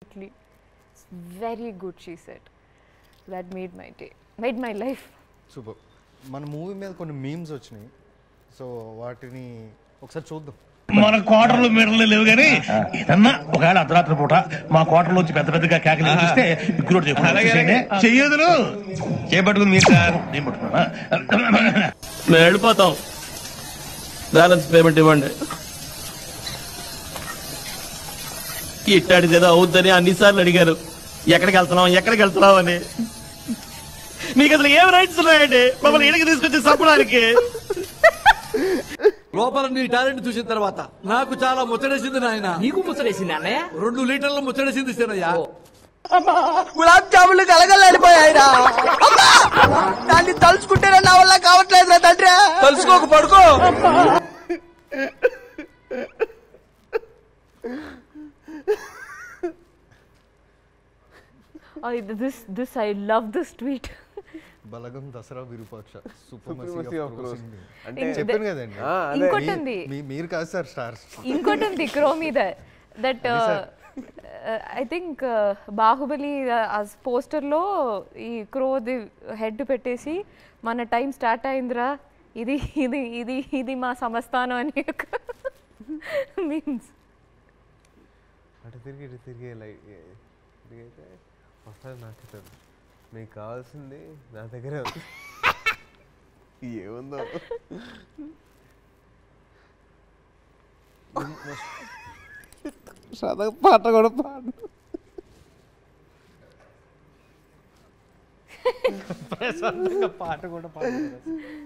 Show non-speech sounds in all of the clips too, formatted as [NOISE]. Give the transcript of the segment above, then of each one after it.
It's very good, she said. That made my day, made my life. Super మన movie మీద కొన్ని memes వచ్చినాయి. So వాటిని ఒకసారి చూద్దాం. మన కోటర్లు మీటర్లు లేవు కానీ ఏదన్నా ఒకవేళ అర్ధరాత్రి పూట మా కోటర్లోంచి పెద్ద పెద్దగా కేకలు వినిపిస్తే ఇగ్గురు చెయ్యదులు. చేపట్టుకుని మీరు సార్. నేను పట్టుకున్నా మేము వెళ్ళిపోతాం. బ్యాలెన్స్ పేమెంట్ ఇవ్వండి. ఇట్టాడిది ఏదో అవుద్దని అన్నిసార్లు అడిగారు. ఎక్కడికి వెళ్తున్నాం ఎక్కడికి వెళ్తున్నాం అని. మీకు అసలు ఏం రైట్స్ ఉన్నాయండి? మమ్మల్ని ఇడికి తీసుకొచ్చి చంపడానికి. లోపల నీ టాలెంట్ చూసిన తర్వాత నాకు చాలా ముచ్చటేసింది నాయన. నీకు ముచ్చటేసింది అన్నయ్య? రెండు లీటర్ల ముచ్చటేసింది సీనయ్య. గులాబ్ జాములు కలగలడిపోయాయిరా దాన్ని తలుచుకుంటేనే నా వల్ల కావట్లేదురా తండ్రి. తలుచుకోక పడుకో. This, this, I love this tweet. బలగం దసరా విరూపాక్ష. అంటే చెప్పాను కదండి. ఇంకోటి ఉంది. మీరు కాదు సార్ స్టార్స్. ఇంకోటి ఉంది క్రో మీద. దట్ ఐ థింక్ బాహుబలి పోస్టర్లో ఈ క్రోది హెడ్ పెట్టేసి మన టైం స్టార్ట్ అయిందిరా. ఇది ఇది ఇది ఇది మా సంస్థానం అని మీన్స్ అటు తిరిగి ఇటు తిరిగి లైక్ వస్తుంది నాకు. మీకు కావాల్సింది నా దగ్గరే ఏముందో? సదా పాట కూడా పాడు. పాట కూడా పాడుతున్నారు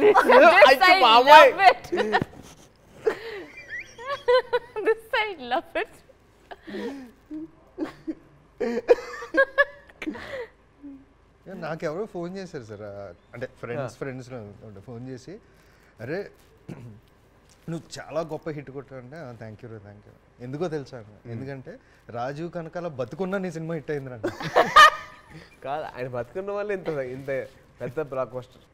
this, [LAUGHS] [LAUGHS] this I love it. this I love it. నాకెవరో ఫోన్ చేశారు సార్. అంటే ఫ్రెండ్స్ ఫ్రెండ్స్ ఫోన్ చేసి అరే నువ్వు చాలా గొప్ప హిట్ కొట్టావంటే థ్యాంక్ యూ థ్యాంక్ యూ ఎందుకో తెలుసా అన్న. ఎందుకంటే రాజీవ్ కనకాల బతుకున్నా నీ సినిమా హిట్ అయింది నాకు [LAUGHS] కాదు ఆయన బతుకున్న వల్ల ఇంత ఇంత పెద్ద బ్లాక్ బస్టర్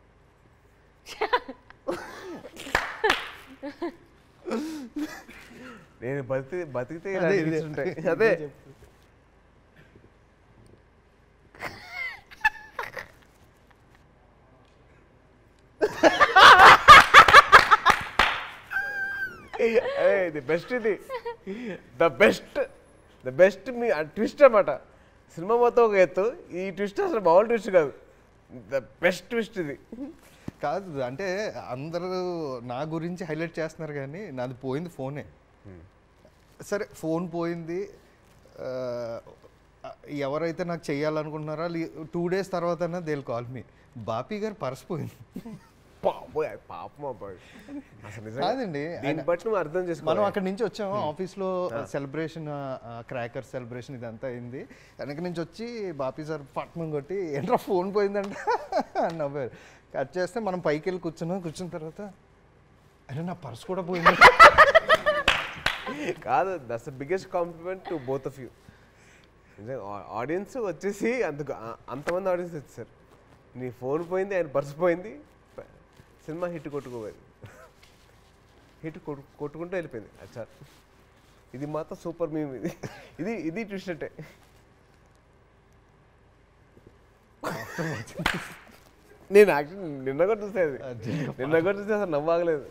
నేను బతికి బతికితే అదే, ఇదే. ఉంటాయి. అదే. అదే ఇది బెస్ట్ ఇది. ద బెస్ట్ ద బెస్ట్ మీ ట్విస్ట్ అన్నమాట. సినిమా మొత్తం ఒక ఎత్తు. ఈ ట్విస్ట్ అసలు మామూలు ట్విస్ట్ కాదు. ద బెస్ట్ ట్విస్ట్ ఇది. కాదు అంటే అందరూ నా గురించి హైలైట్ చేస్తున్నారు కానీ నాది పోయింది ఫోనే. సరే ఫోన్ పోయింది. ఎవరైతే నాకు చెయ్యాలనుకుంటున్నారో టూ డేస్ తర్వాత దే కాల్ మీ బాపీ గారు పర్స్ పోయింది పాపోయ్ పాపం అబ్బాయి అసలు నిజంగా కాదండి, దీన్ని ఆయన- బట్టి నువ్వు అర్థం చేసుకో మనం అక్కడి నుంచి వచ్చాము. ఆఫీస్లో సెలబ్రేషన్ క్రాకర్ సెలబ్రేషన్ ఇదంతా అయింది. వెనక నుంచి వచ్చి బాపీ సార్ పట్నం కొట్టి ఏంట్రా ఫోన్ పోయిందంట? అని నవ్వారు. కట్ చేస్తే మనం పైకి వెళ్ళి కూర్చున్నాం. కూర్చున్న తర్వాత అరే నా పర్స్ కూడా పోయింది. కాదు that's the biggest compliment to both of you audience వచ్చేసి అంత అంతమంది ఆడియన్స్ వచ్చేసారు. నీ ఫోన్ పోయింది ఆయన పర్స్ పోయింది. Cinema hit కొట్టుకోపోయింది. హిట్ కొట్టు కొట్టుకుంటూ వెళ్ళిపోయింది. అచ్చా ఇది మాత్రం సూపర్ మేము ఇది. ఇది ఇది ట్విస్ట్ అంటే. నేను యాక్చువల్లీ నిన్న కూడా చూసేది నిన్న కూడా చూస్తే అసలు నవ్వాగలేదు.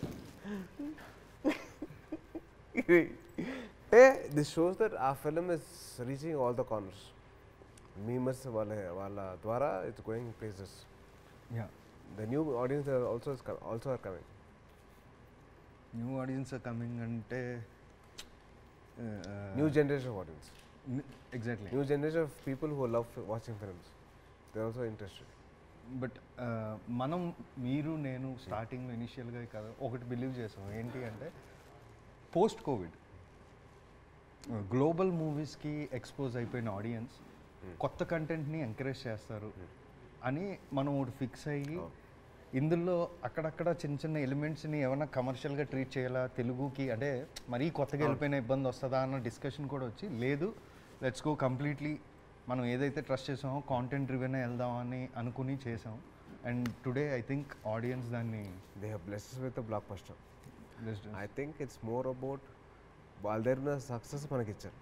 ఇది. అంటే దిస్ షోస్ దట్ ఆ film is reaching all the corners. Memers వాళ్ళ వాళ్ళ ద్వారా it's going places. The new audience also also are coming new audience coming అంటే new generation of audience exactly new generation of people who love watching films they also interested but మనం మీరు నేను స్టార్టింగ్లో ఇనిషియల్గా కదా ఒకటి బిలీవ్ చేసాం. ఏంటి అంటే పోస్ట్ కోవిడ్ గ్లోబల్ మూవీస్కి ఎక్స్పోజ్ అయిపోయిన ఆడియన్స్ కొత్త కంటెంట్ని ఎంకరేజ్ చేస్తారు అని మనం ఒకటి ఫిక్స్ అయ్యి ఇందులో అక్కడక్కడ చిన్న చిన్న ఎలిమెంట్స్ని ఏమైనా కమర్షియల్గా ట్రీట్ చేయాలా? తెలుగుకి అంటే మరీ కొత్తగా వెళ్ళిపోయిన ఇబ్బంది వస్తుందా అన్న డిస్కషన్ కూడా వచ్చి లేదు లెట్స్ గో కంప్లీట్లీ మనం ఏదైతే ట్రస్ట్ చేసామో కాంటెంట్ రివ్యూనే వెళ్దామని అనుకుని చేసాం. And today I think audience దాన్ని they blessed with blockbuster us. I think it's more about వాళ్ళ దగ్గర సక్సెస్ మనకి ఇచ్చారు.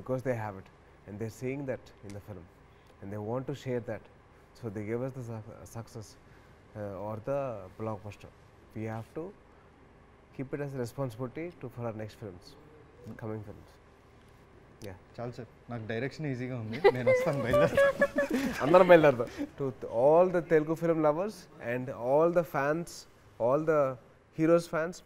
Because they have it and they seeing that in the film and they want to share that so they give us the success or the blockbuster we have to keep it as responsibility to for our next films coming films yeah చాలు sir. నాకు direction ఈజీగా ఉంది. నేను వస్తాను బయలుదేరి [LAUGHS] అందరం బయలుదేరదాం. To all the Telugu film lovers and all the fans all the heroes fans